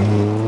Mm-hmm.